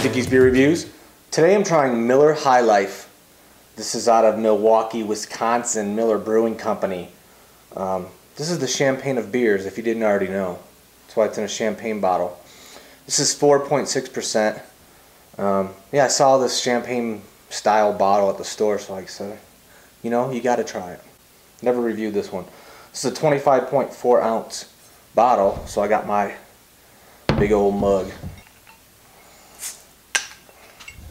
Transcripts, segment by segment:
to Dickie's Beer Reviews. Today I'm trying Miller High Life. This is out of Milwaukee, Wisconsin, Miller Brewing Company. Um, this is the champagne of beers, if you didn't already know. That's why it's in a champagne bottle. This is 4.6%. Um, yeah, I saw this champagne style bottle at the store, so I said, you know, you got to try it. Never reviewed this one. This is a 25.4 ounce bottle, so I got my big old mug.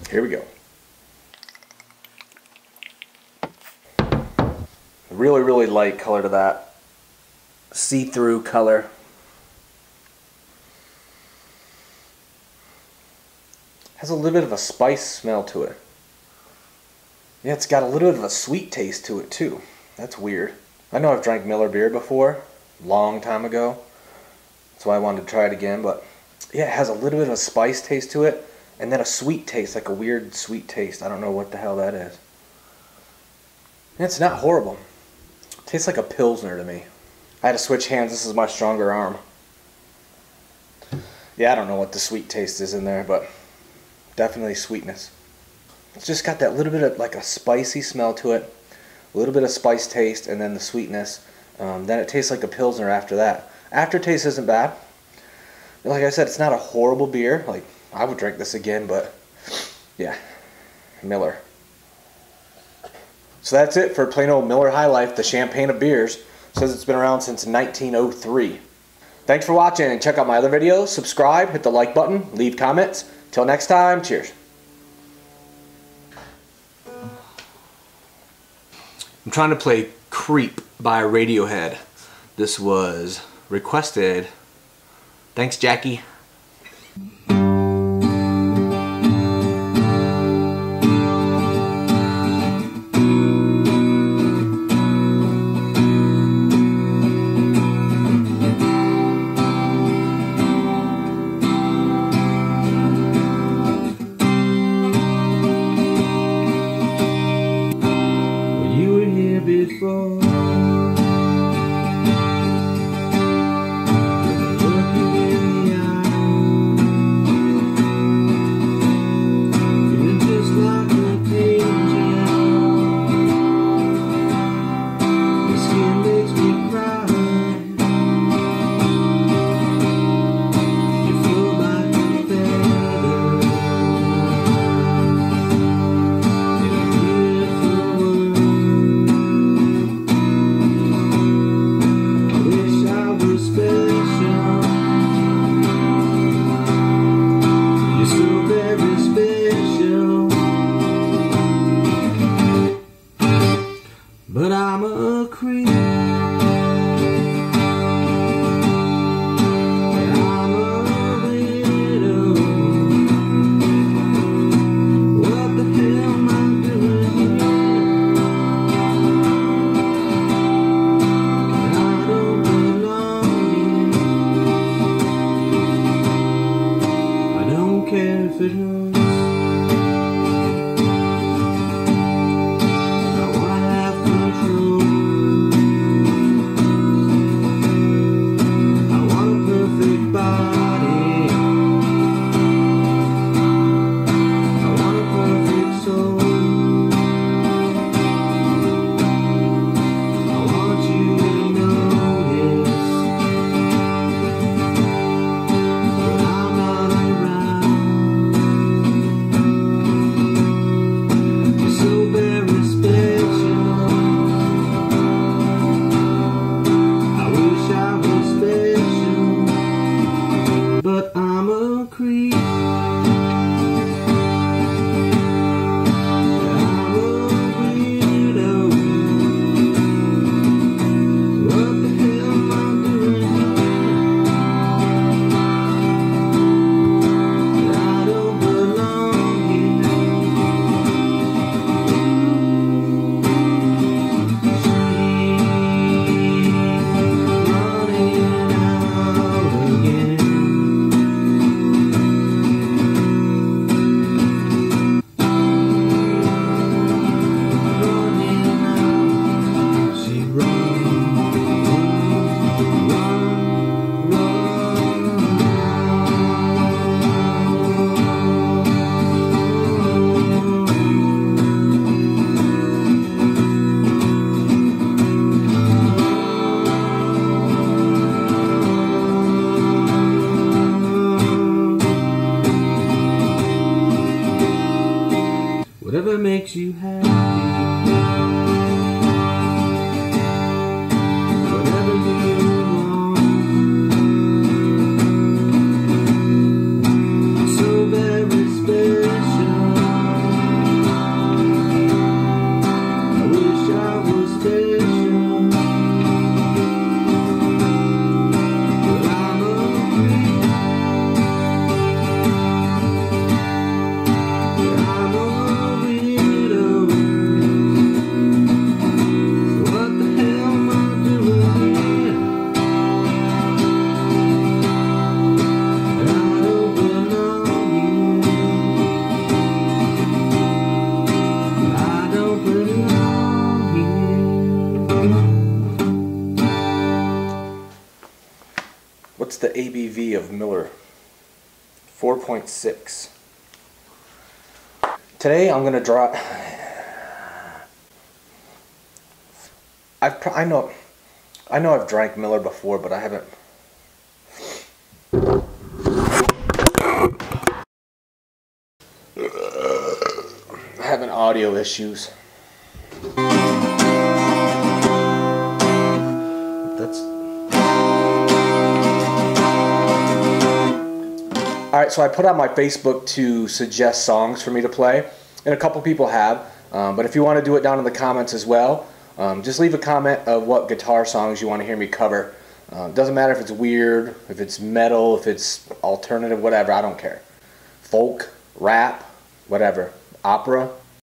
Here we go. Really, really light color to that. See-through color. Has a little bit of a spice smell to it. Yeah, it's got a little bit of a sweet taste to it too. That's weird. I know I've drank Miller beer before, long time ago. That's why I wanted to try it again, but yeah, it has a little bit of a spice taste to it and then a sweet taste, like a weird sweet taste. I don't know what the hell that is. it's not horrible. It tastes like a Pilsner to me. I had to switch hands. This is my stronger arm. Yeah, I don't know what the sweet taste is in there, but definitely sweetness. It's just got that little bit of like a spicy smell to it, a little bit of spice taste, and then the sweetness. Um, then it tastes like a Pilsner after that. Aftertaste isn't bad. Like I said, it's not a horrible beer. Like I would drink this again, but yeah, Miller. So that's it for plain old Miller High Life, the champagne of beers. Says it's been around since 1903. Thanks for watching and check out my other videos. Subscribe, hit the like button, leave comments. Till next time, cheers. I'm trying to play Creep by Radiohead. This was requested. Thanks, Jackie. people. Seigneur. whatever makes you happy. The ABV of Miller? 4.6. Today I'm gonna draw. I've I know, I know I've drank Miller before, but I haven't. Having audio issues. Right. So I put on my Facebook to suggest songs for me to play, and a couple people have. Um, but if you want to do it down in the comments as well, um, just leave a comment of what guitar songs you want to hear me cover. Uh, doesn't matter if it's weird, if it's metal, if it's alternative, whatever. I don't care. Folk, rap, whatever. Opera,